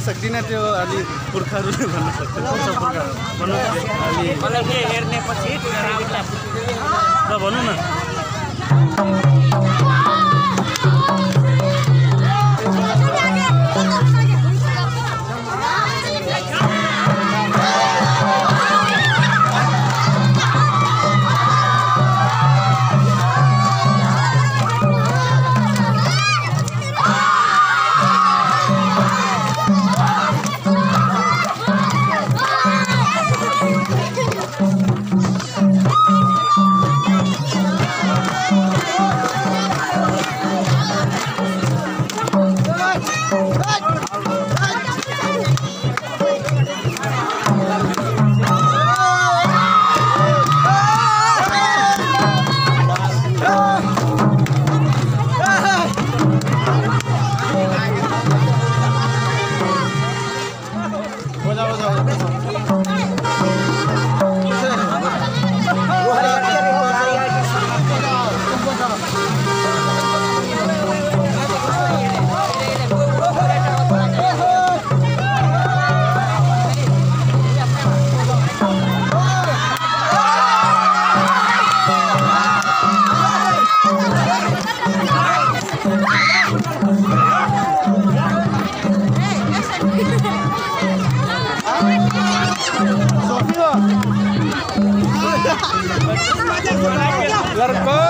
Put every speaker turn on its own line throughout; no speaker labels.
सक्दिनँ त्यो अलि पुर्खाहरूले भन्न सक्छ
कुन छ पुर्खा भन्नु अलि
मलाई के हेर्ने पछि
ल भनौँ न
Larpão!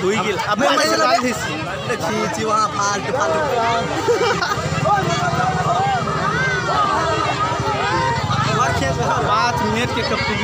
छुई गेल। अब पैसा लगा। दिस
छी वहाँ फाल्ट फाल्ट।
और खेल 5 मिनट के कप पी